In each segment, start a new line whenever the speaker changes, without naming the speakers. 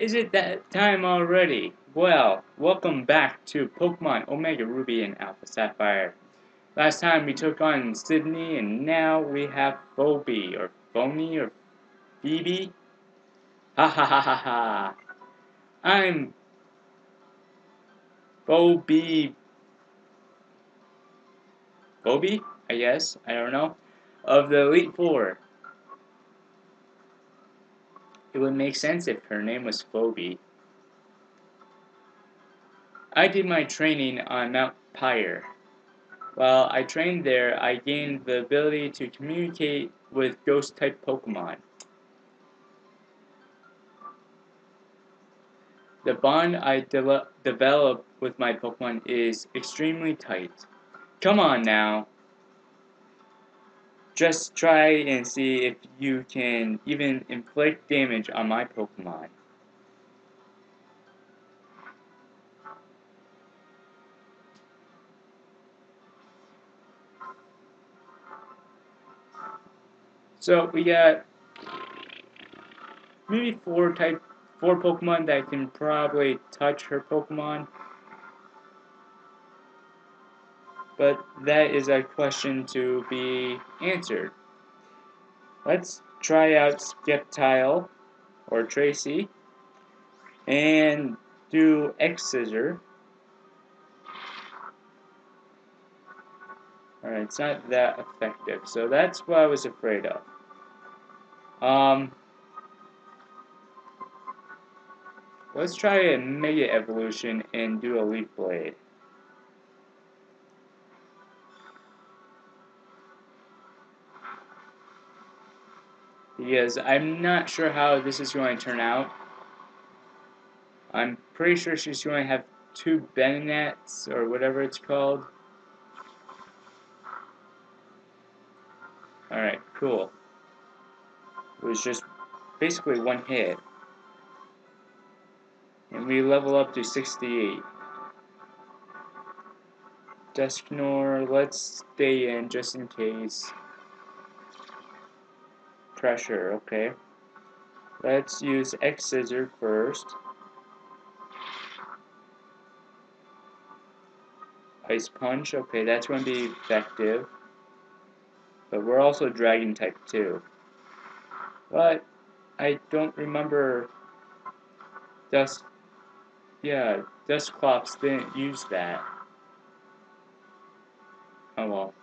Is it that time already? Well, welcome back to Pokemon Omega Ruby and Alpha Sapphire. Last time we took on Sidney, and now we have Phoebe, or Phony, or Phoebe. Ha ha ha ha ha. I'm Phoebe. Phoebe, I guess. I don't know. Of the Elite Four. It would make sense if her name was Phoebe. I did my training on Mount Pyre. While I trained there, I gained the ability to communicate with ghost-type Pokemon. The bond I de develop with my Pokemon is extremely tight. Come on now! Just try and see if you can even inflict damage on my Pokemon. So we got maybe four type four Pokemon that can probably touch her Pokemon. But that is a question to be answered. Let's try out Sceptile or Tracy and do X Scissor. Alright, it's not that effective, so that's what I was afraid of. Um, let's try a Mega Evolution and do a Leaf Blade. Because I'm not sure how this is going to turn out. I'm pretty sure she's going to have two Banette's or whatever it's called. Alright, cool. It was just basically one hit. And we level up to 68. Dusknoir, let's stay in just in case pressure, okay. Let's use X scissor first. Ice Punch, okay, that's going to be effective. But we're also Dragon type too. But I don't remember Dust. Yeah, Dusclops didn't use that. Oh well.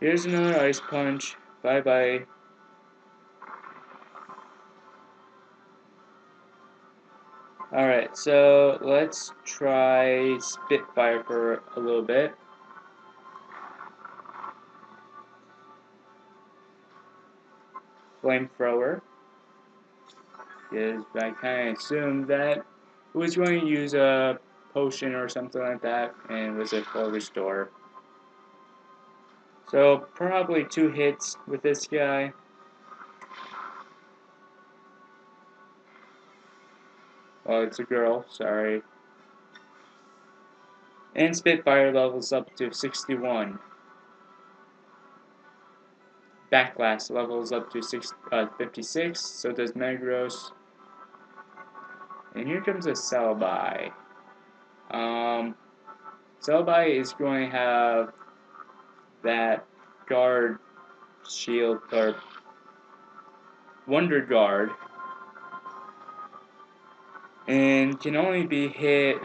Here's another Ice Punch. Bye bye. Alright, so let's try Spitfire for a little bit. Flamethrower. Because I kind of assumed that it was going to use a potion or something like that, and was a full restore. So, probably two hits with this guy. Oh, it's a girl, sorry. And Spitfire levels up to 61. Backlash levels up to six, uh, 56, so does Metagross. And here comes a Celebi. Um, Celebi is going to have that guard shield, or Wonder Guard, and can only be hit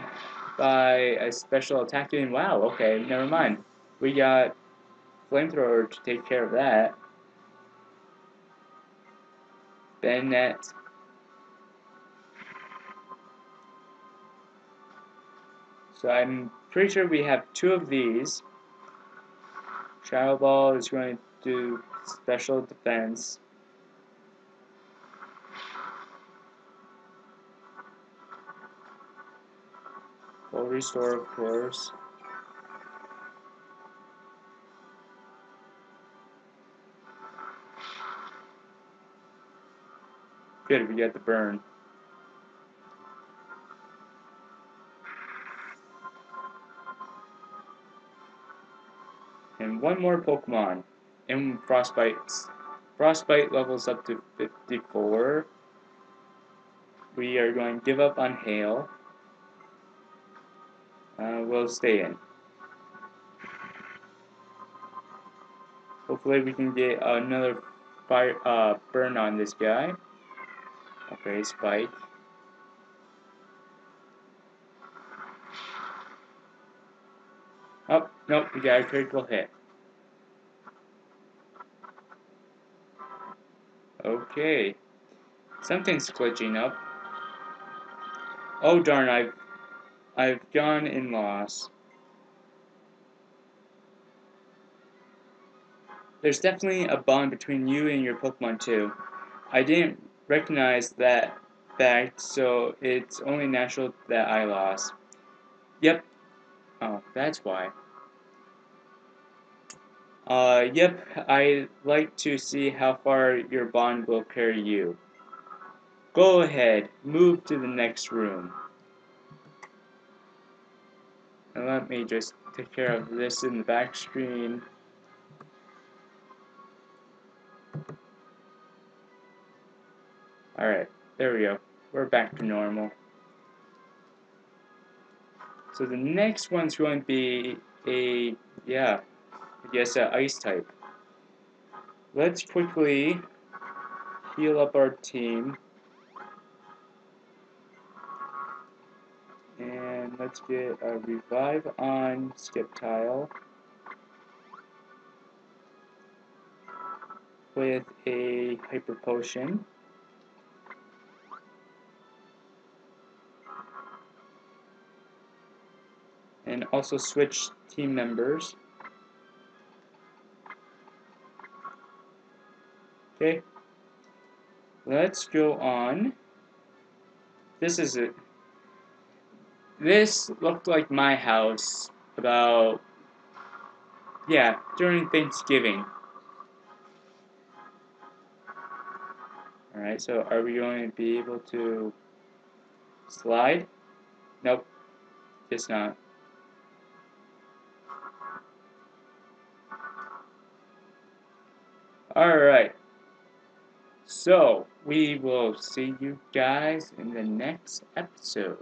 by a special attack doing wow okay never mind. We got flamethrower to take care of that. Banette so I'm pretty sure we have two of these. Shadow Ball is going to do special defense Full restore, of course. Good, we got the burn. And one more Pokemon. And Frostbite. Frostbite levels up to 54. we are going to give up on hail. Uh, we'll stay in. Hopefully we can get another fire uh, burn on this guy. Okay, spike. Oh, nope, we got a critical hit. Okay. Something's glitching up. Oh darn, I've I've gone in loss. There's definitely a bond between you and your Pokemon too. I didn't recognize that fact, so it's only natural that I lost. Yep. Oh, that's why. Uh, yep, I'd like to see how far your bond will carry you. Go ahead, move to the next room. And let me just take care of this in the back screen. Alright, there we go. We're back to normal. So the next one's going to be a, yeah, I guess a ice type. Let's quickly heal up our team. Let's get a revive on Sceptile. With a hyper potion. and also switch team members. Okay, let's go on. This is it. This looked like my house about, yeah, during Thanksgiving. Alright, so are we going to be able to slide? Nope, just not. Alright. So, we will see you guys in the next episode.